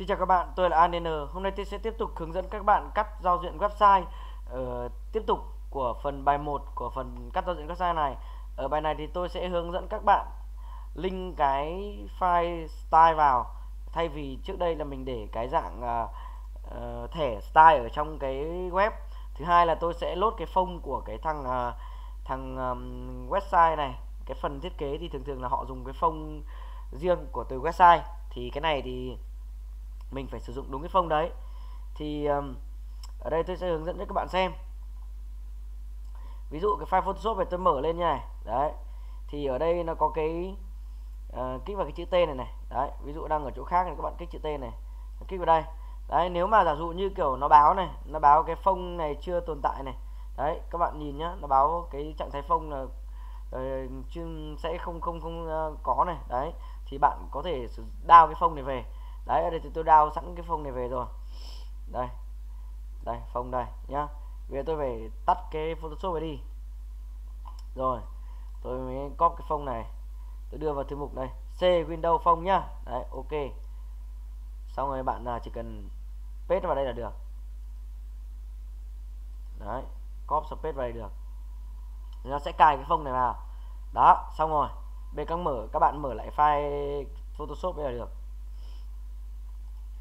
Xin chào các bạn, tôi là ANN. Hôm nay tôi sẽ tiếp tục hướng dẫn các bạn cắt giao diện website. Ờ, tiếp tục của phần bài 1 của phần cắt giao diện website này. Ở bài này thì tôi sẽ hướng dẫn các bạn link cái file style vào thay vì trước đây là mình để cái dạng uh, uh, thẻ style ở trong cái web. Thứ hai là tôi sẽ lốt cái phông của cái thằng uh, thằng um, website này. Cái phần thiết kế thì thường thường là họ dùng cái phông riêng của từ website. Thì cái này thì mình phải sử dụng đúng cái phông đấy. Thì um, ở đây tôi sẽ hướng dẫn cho các bạn xem. Ví dụ cái file Photoshop này tôi mở lên như này đấy. Thì ở đây nó có cái uh, kích vào cái chữ T này này đấy. Ví dụ đang ở chỗ khác thì các bạn kích chữ T này kích vào đây. Đấy nếu mà giả dụ như kiểu nó báo này nó báo cái phông này chưa tồn tại này đấy các bạn nhìn nhá nó báo cái trạng thái phông là ờ, uh, chứ sẽ không không không uh, có này đấy. Thì bạn có thể đao cái phông này về đấy, ở đây thì tôi đào sẵn cái phông này về rồi. Đây đây, phông đây nhá. Bây giờ tôi phải tắt cái photoshop này đi. Rồi, tôi mới copy cái phông này. Tôi đưa vào thư mục đây c windows phông nhá. Đấy, ok. Xong rồi bạn là chỉ cần paste vào đây là được. Đấy, copy space vào đây được. Nó sẽ cài cái phông này vào. Đó, xong rồi. Bên các mở, các bạn mở lại file photoshop bây giờ được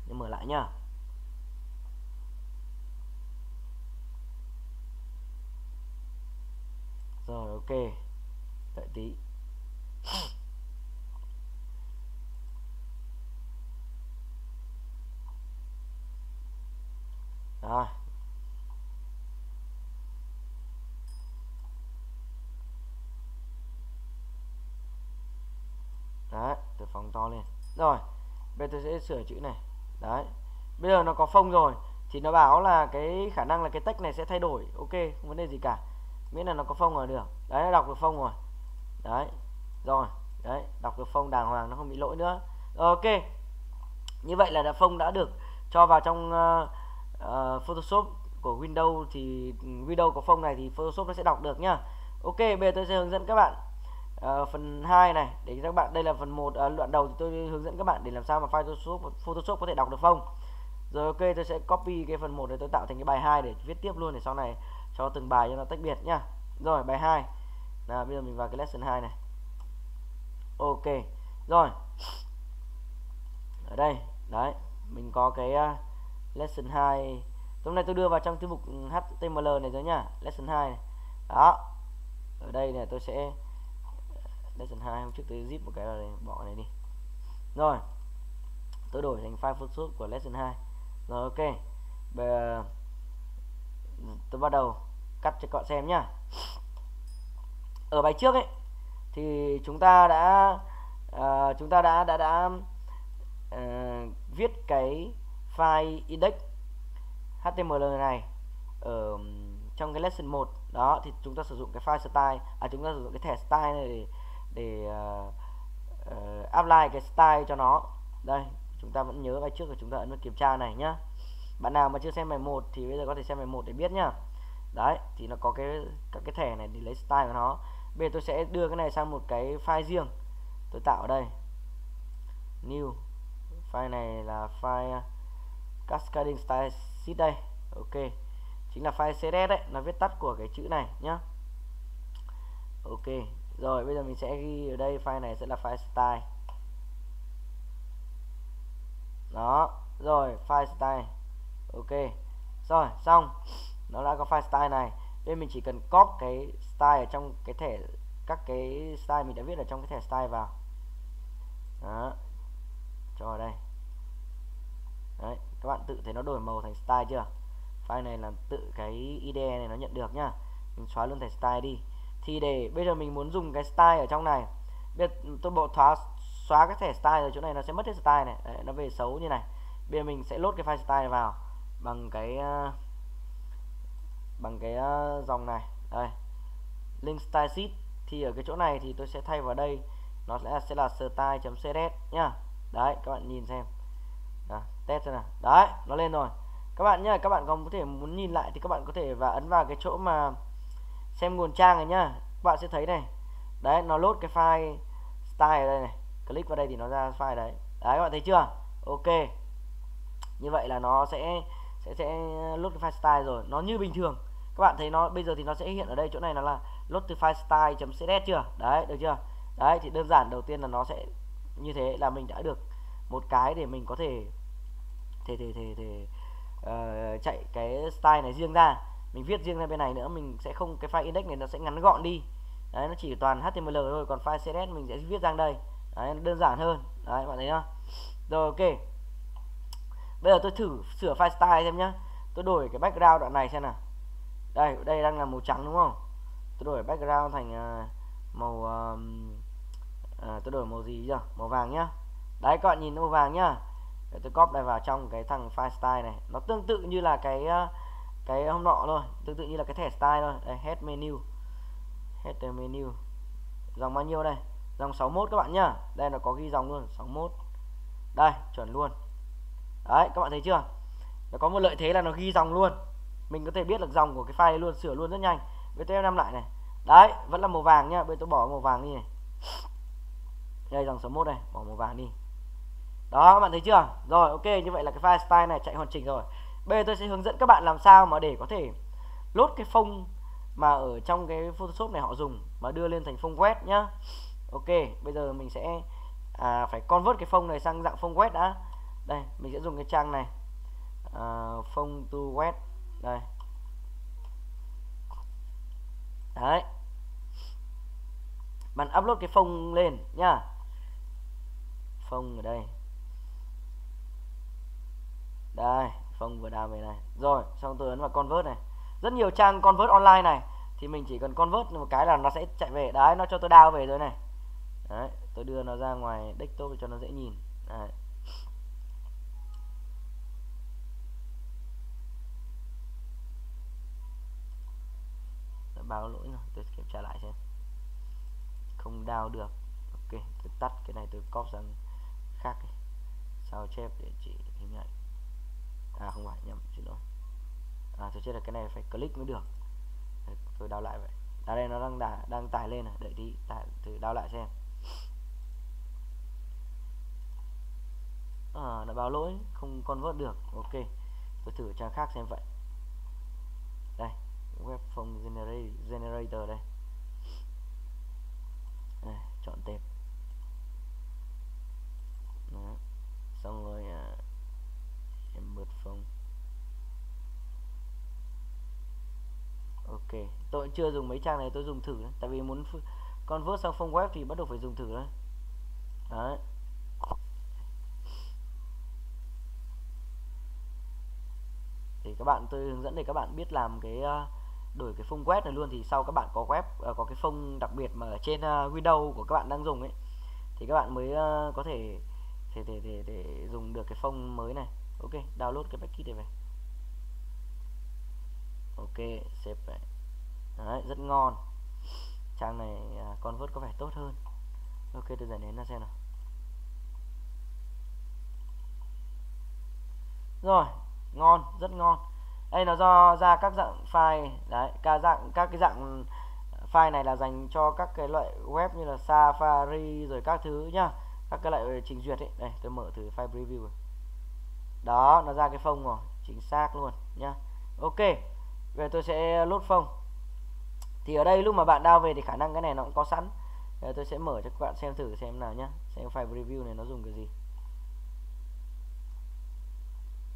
để mở lại nhá. Rồi, ok. Đợi tí. Rồi. Đấy, từ phòng to lên. Rồi, bây giờ tôi sẽ sửa chữ này đấy. Bây giờ nó có phông rồi thì nó báo là cái khả năng là cái text này sẽ thay đổi. Ok không vấn đề gì cả. Miễn là nó có phông là được. Đấy nó đọc được phông rồi. Đấy rồi. Đấy đọc được phông đàng hoàng nó không bị lỗi nữa. Ok. Như vậy là đã phông đã được cho vào trong uh, uh, Photoshop của Windows thì ừ, Windows có phông này thì Photoshop nó sẽ đọc được nhá. Ok bây giờ tôi sẽ hướng dẫn các bạn uh, phần 2 này để cho các bạn đây là phần 1 uh, đoạn đầu thì tôi hướng dẫn các bạn để làm sao mà file Photoshop Photoshop có thể đọc được không? Rồi ok tôi sẽ copy cái phần 1 để tôi tạo thành cái bài 2 để viết tiếp luôn để sau này cho từng bài cho nó tách biệt nhá. Rồi bài 2 là bây giờ mình vào cái lesson 2 này. Ok rồi. Ở đây đấy mình có cái uh, lesson 2 hôm nay tôi đưa vào trong thư mục HTML này rồi nhá lesson 2 này. đó. Ở đây này tôi sẽ lesson 2 hôm trước tôi zip một cái là đây bỏ này đi. Rồi tôi đổi thành file photoshop của lesson 2 rồi ok. Bây giờ tôi bắt đầu cắt cho các bạn xem nhá. Ở bài trước ấy thì chúng ta đã uh, chúng ta đã đã đã uh, viết cái file index html này ở trong cái lesson 1 đó thì chúng ta sử dụng cái file style à chúng ta sử dụng cái thẻ style này để để uh, uh, apply cái style cho nó. Đây chúng ta vẫn nhớ bài trước của chúng ta ấn vào kiểm tra này nhá. Bạn nào mà chưa xem bài 1 thì bây giờ có thể xem bài 1 để biết nhá. Đấy thì nó có cái các cái thẻ này để lấy style của nó. Bây giờ tôi sẽ đưa cái này sang một cái file riêng. Tôi tạo ở đây. New. File này là file cascading style sheet đây. Ok. Chính là file css đấy nó viết tắt của cái chữ này nhá. Ok rồi, bây giờ mình sẽ ghi ở đây file này sẽ là file style. Đó, rồi, file style. Ok. Rồi, xong. Nó đã có file style này. Bên mình chỉ cần copy cái style ở trong cái thẻ, các cái style mình đã viết ở trong cái thẻ style vào. Đó. Cho vào đây. Đấy, các bạn tự thấy nó đổi màu thành style chưa? File này là tự cái IDE này nó nhận được nhá. Mình xóa luôn thẻ style đi thì để bây giờ mình muốn dùng cái style ở trong này. Bây giờ tôi bộ thoá xóa cái thẻ style rồi chỗ này nó sẽ mất hết style này. Đấy, nó về xấu như này. Bây giờ mình sẽ lốt cái file style vào bằng cái uh, bằng cái uh, dòng này. Đây. Link style sheet. Thì ở cái chỗ này thì tôi sẽ thay vào đây. Nó sẽ sẽ là style.css nhá. Đấy các bạn nhìn xem. Đó, test xem nào. Đấy nó lên rồi. Các bạn nhá các bạn còn có thể muốn nhìn lại thì các bạn có thể và ấn vào cái chỗ mà xem nguồn trang này nhá. Các bạn sẽ thấy này. Đấy nó lốt cái file style ở đây này. Click vào đây thì nó ra file đấy. Đấy các bạn thấy chưa? Ok. Như vậy là nó sẽ sẽ sẽ load cái file style rồi. Nó như bình thường. Các bạn thấy nó bây giờ thì nó sẽ hiện ở đây. Chỗ này nó là load từ file style.css chưa? Đấy được chưa? Đấy thì đơn giản đầu tiên là nó sẽ như thế là mình đã được một cái để mình có thể thể thể thể, thể uh, chạy cái style này riêng ra mình viết riêng ra bên này nữa mình sẽ không cái file index này nó sẽ ngắn gọn đi. Đấy nó chỉ toàn html thôi còn file css mình sẽ viết sang đây. Đấy đơn giản hơn. Đấy bạn thấy không rồi ok. Bây giờ tôi thử sửa file style xem nhá. Tôi đổi cái background đoạn này xem nào. Đây đây đang là màu trắng đúng không? Tôi đổi background thành à, màu uh, uh, tôi đổi màu gì chưa màu vàng nhá. Đấy các bạn nhìn màu vàng nhá. Để tôi copy này vào trong cái thằng file style này. Nó tương tự như là cái uh, cái hôm nọ thôi, tương tự như là cái thẻ style thôi. Đây head menu. Head menu. Dòng bao nhiêu đây? Dòng 61 các bạn nhá. Đây nó có ghi dòng luôn 61 đây, chuẩn luôn. Đấy, các bạn thấy chưa? Nó có một lợi thế là nó ghi dòng luôn. Mình có thể biết được dòng của cái file luôn, sửa luôn rất nhanh. Bây tôi năm lại này. Đấy, vẫn là màu vàng nhá. Bây tôi bỏ màu vàng đi này. Đây, dòng 61 này bỏ màu vàng đi. Đó, các bạn thấy chưa? Rồi, ok, như vậy là cái file style này chạy hoàn chỉnh rồi bây giờ tôi sẽ hướng dẫn các bạn làm sao mà để có thể lốt cái phông mà ở trong cái Photoshop này họ dùng mà đưa lên thành phông web nhá. Ok bây giờ mình sẽ à, phải convert cái phông này sang dạng phông web đã. Đây mình sẽ dùng cái trang này. À, phông to web đây. Đấy. Bạn upload cái phông lên nhá. Phông ở đây. Đây phông vừa đào về này. Rồi, xong tôi ấn vào convert này. Rất nhiều trang convert online này, thì mình chỉ cần convert một cái là nó sẽ chạy về. Đấy, nó cho tôi đào về rồi này. Đấy, tôi đưa nó ra ngoài desktop cho nó dễ nhìn. Đấy. báo lỗi rồi, tôi kiểm tra lại xem. Không đào được. Ok, tôi tắt cái này, tôi copy sang khác sao chép địa chỉ hình ảnh? À không phải nhầm xin lỗi à tôi chết là cái này phải click mới được. Đấy, tôi đào lại vậy. À đây nó đang đã đang tải lên này. Đợi đi tải thử đào lại xem. À, nó báo lỗi không con vớt được. Ok tôi thử trang khác xem vậy. Đây web phone generator đây. Đây, chọn tệp. Đó. xong rồi à, một phông. Ok tôi chưa dùng mấy trang này tôi dùng thử đấy. tại vì muốn con vớt sang phông web thì bắt đầu phải dùng thử đấy đấy. Thì các bạn tôi hướng dẫn để các bạn biết làm cái ờ, đổi cái phông web này luôn. Thì sau các bạn có web ờ, có cái phông đặc biệt mà ở trên ờ, Windows của các bạn đang dùng ấy thì các bạn mới có thể để, để để để dùng được cái phông mới này ok download cái package này về. Ok xếp vậy đấy rất ngon. Trang này à, uh, convert có vẻ tốt hơn. Ok tôi giải đến ra xem nào. Rồi ngon rất ngon. Đây là do ra các dạng file. Đấy các dạng các cái dạng file này là dành cho các cái loại web như là Safari rồi các thứ nhá. Các cái loại trình duyệt ấy. Đây tôi mở thử file preview đó nó ra cái phông rồi. Chính xác luôn nhá. Ok về tôi sẽ lốt phông. Thì ở đây lúc mà bạn đao về thì khả năng cái này nó cũng có sẵn. Đây, tôi sẽ mở cho các bạn xem thử xem nào nhá. Xem file review này nó dùng cái gì.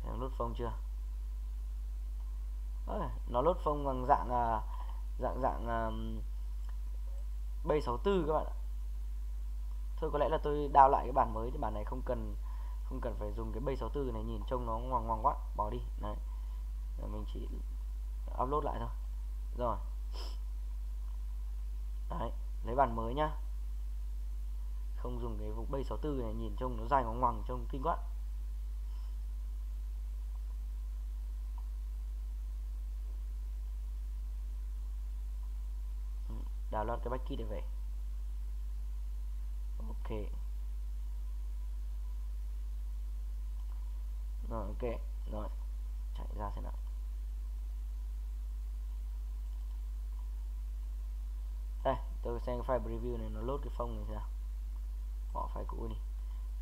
Em lốt phông chưa? Nó lốt phông bằng dạng là dạng dạng um, bay 64 các bạn ạ. Thôi có lẽ là tôi đao lại cái bản mới thì bản này không cần không cần phải dùng cái bay 64 này, nhìn trông nó ngoằng ngoằng quá. Bỏ đi. Này Rồi mình chỉ upload lại thôi. Rồi. Đấy. Lấy bản mới nhá. Không dùng cái vùng bay 64 này, nhìn trông nó dài ngoằng ngoằng, trông kinh quá. Ừ, Download cái backkit để về. Ok. Rồi ok. Rồi chạy ra xem nào. Đây tôi xem cái file review này nó load cái phông này ra. bỏ file cũ đi.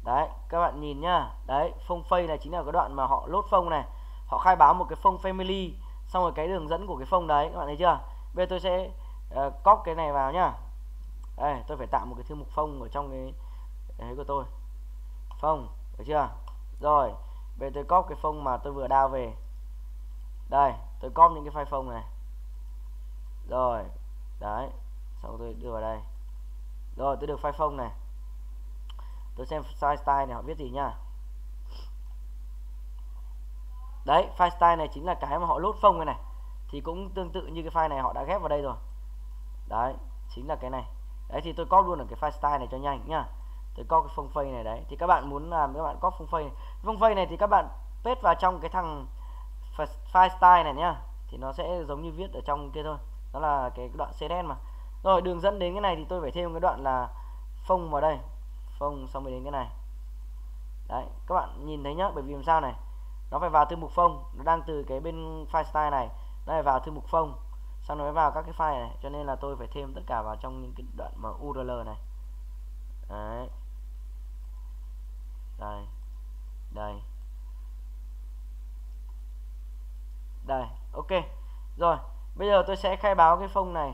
Đấy các bạn nhìn nhá. Đấy phông phây này chính là cái đoạn mà họ lốt phông này. Họ khai báo một cái phông family xong rồi cái đường dẫn của cái phông đấy các bạn thấy chưa? Bây giờ tôi sẽ uh, copy cái này vào nhá. Đây tôi phải tạo một cái thư mục phông ở trong cái đấy của tôi. Phông được chưa? Rồi về tôi copy cái phông mà tôi vừa đao về. Đây, tôi copy những cái file phông này. Rồi, đấy, xong tôi đưa vào đây. Rồi, tôi được file phông này. Tôi xem file style này họ viết gì nhá đấy, file style này chính là cái mà họ lốt phông cái này. Thì cũng tương tự như cái file này họ đã ghép vào đây rồi. Đấy, chính là cái này. Đấy, thì tôi copy luôn ở cái file style này cho nhanh nhá tôi có cái phông phây này đấy. Thì các bạn muốn làm, các bạn có phông phây. Phông phây này thì các bạn paste vào trong cái thằng file style này nhá. Thì nó sẽ giống như viết ở trong kia thôi. Đó là cái đoạn css mà. Rồi, đường dẫn đến cái này thì tôi phải thêm cái đoạn là phông vào đây. Phông xong mới đến cái này. Đấy, các bạn nhìn thấy nhá, bởi vì làm sao này? Nó phải vào thư mục phông. Nó đang từ cái bên file style này, nó phải vào thư mục phông. Xong nó mới vào các cái file này. Cho nên là tôi phải thêm tất cả vào trong những cái đoạn mà url này. Đấy đây đây đây ok. Rồi bây giờ tôi sẽ khai báo cái phông này.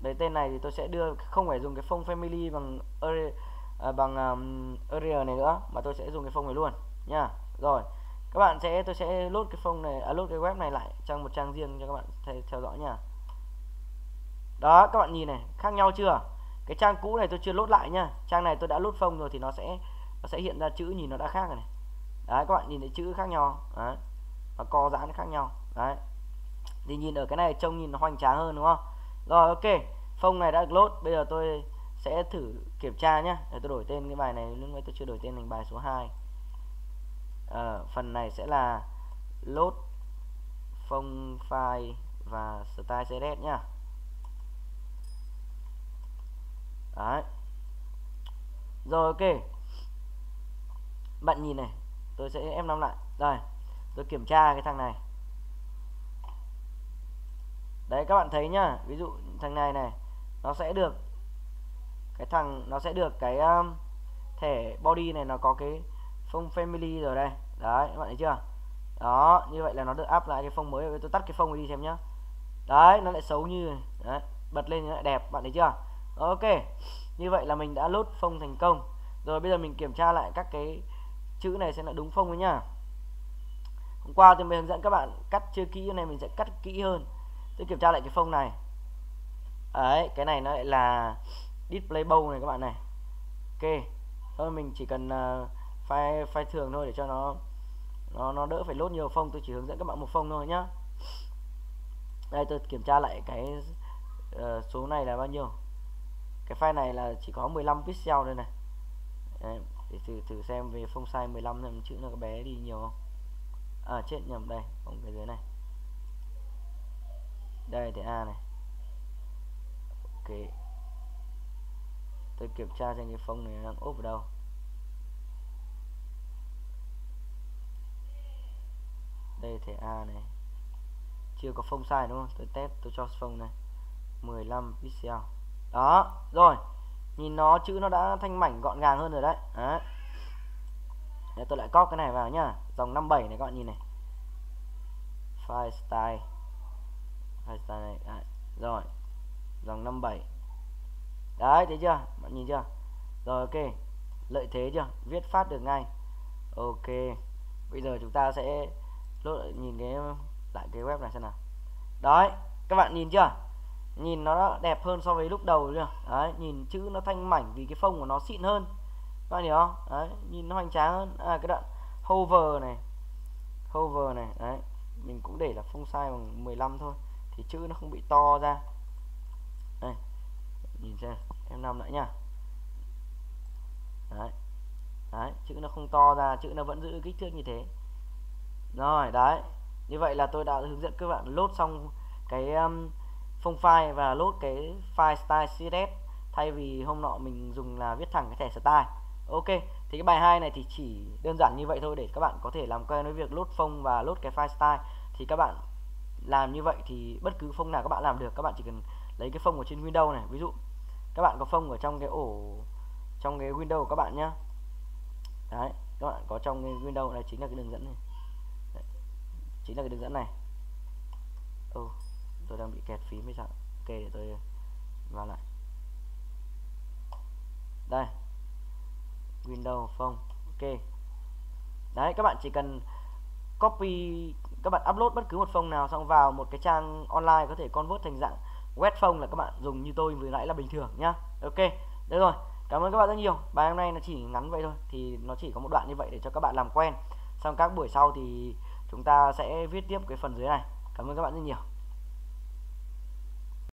Đấy tên này thì tôi sẽ đưa không phải dùng cái phông family bằng à, bằng um, area này nữa mà tôi sẽ dùng cái phông này luôn nha rồi các bạn sẽ tôi sẽ lốt cái phông này à, lốt cái web này lại trong một trang riêng cho các bạn theo, theo dõi nha đó các bạn nhìn này khác nhau chưa? Cái trang cũ này tôi chưa lốt lại nha trang này tôi đã lốt phông rồi thì nó sẽ nó sẽ hiện ra chữ nhìn nó đã khác rồi này. Đấy các bạn nhìn thấy chữ khác nhau. Đấy và co giãn khác nhau. Đấy. Thì nhìn ở cái này trông nhìn nó hoành tráng hơn đúng không? Rồi ok. Phông này đã được load. Bây giờ tôi sẽ thử kiểm tra nhé để tôi đổi tên cái bài này. Lúc nãy tôi chưa đổi tên thành bài số 2 à, ờ, phần này sẽ là load phông file và style css nhá. Đấy. Rồi ok. Bạn nhìn này. Tôi sẽ em năm lại. Rồi tôi kiểm tra cái thằng này. Đấy các bạn thấy nhá ví dụ thằng này này nó sẽ được cái thằng nó sẽ được cái um, thẻ body này nó có cái phông family rồi đây. Đấy các bạn thấy chưa? Đó như vậy là nó được áp lại cái phông mới. Tôi tắt cái phông đi xem nhá. Đấy nó lại xấu như đấy bật lên nó lại đẹp bạn thấy chưa? Ok như vậy là mình đã lốt phông thành công. Rồi bây giờ mình kiểm tra lại các cái chữ này xem là đúng phông với nhá hôm qua thì mình hướng dẫn các bạn cắt chưa kỹ này mình sẽ cắt kỹ hơn. Tôi kiểm tra lại cái phông này. Đấy cái này nó lại là display bow này các bạn này. Ok. Thôi mình chỉ cần uh, file file thường thôi để cho nó nó nó đỡ phải lốt nhiều phông. Tôi chỉ hướng dẫn các bạn một phông thôi nhá. Đây tôi kiểm tra lại cái uh, số này là bao nhiêu. Cái file này là chỉ có 15 pixel đây này. Đấy, để thử thử xem về phông size 15 xem chữ nó có bé đi nhiều không à chết nhầm, đây không cái dưới này. Đây thì a này. Ok. Tôi kiểm tra xem cái phông này đang ốp ở đâu. Đây, thẻ A này. Chưa có phông sai đúng không? Tôi test, tôi cho phông này. 15 pixel. Đó, rồi. Nhìn nó, chữ nó đã thanh mảnh gọn gàng hơn rồi đấy. Đấy để tôi lại copy cái này vào nhá. Dòng 57 này các bạn nhìn này. File style. File style này À, rồi. Dòng 57 đấy thấy chưa? Bạn nhìn chưa? Rồi ok. Lợi thế chưa? Viết phát được ngay. Ok. Bây giờ chúng ta sẽ nhìn cái lại cái web này xem nào. Đấy các bạn nhìn chưa? Nhìn nó đẹp hơn so với lúc đầu chưa? Đấy nhìn chữ nó thanh mảnh vì cái phông của nó xịn hơn các bạn hiểu không đấy nhìn nó hoành tráng hơn. À cái đoạn hover này. Hover này đấy. Mình cũng để là phông size bằng 15 thôi. Thì chữ nó không bị to ra. Đây. Nhìn xem em làm lại nha đấy. Đấy chữ nó không to ra chữ nó vẫn giữ kích thước như thế. Rồi đấy. Như vậy là tôi đã hướng dẫn các bạn lốt xong cái um, phông file và lốt cái file style css thay vì hôm nọ mình dùng là viết thẳng cái thẻ style ok thì cái bài 2 này thì chỉ đơn giản như vậy thôi để các bạn có thể làm quen với việc lốt phông và lốt cái file style. Thì các bạn làm như vậy thì bất cứ phông nào các bạn làm được các bạn chỉ cần lấy cái phông ở trên Windows này. Ví dụ các bạn có phông ở trong cái ổ trong cái Windows của các bạn nhá. Đấy các bạn có trong cái Windows này chính là cái đường dẫn này. Đấy. chính là cái đường dẫn này. Ô oh, tôi đang bị kẹt phím hay sao? Ok để tôi vào lại đây Windows phone ok. Đấy, các bạn chỉ cần copy, các bạn upload bất cứ một phông nào xong vào một cái trang online có thể convert thành dạng web phông là các bạn dùng như tôi vừa nãy là bình thường nhá. Ok. Được rồi. Cảm ơn các bạn rất nhiều. Bài hôm nay nó chỉ ngắn vậy thôi, thì nó chỉ có một đoạn như vậy để cho các bạn làm quen. Xong các buổi sau thì chúng ta sẽ viết tiếp cái phần dưới này. Cảm ơn các bạn rất nhiều.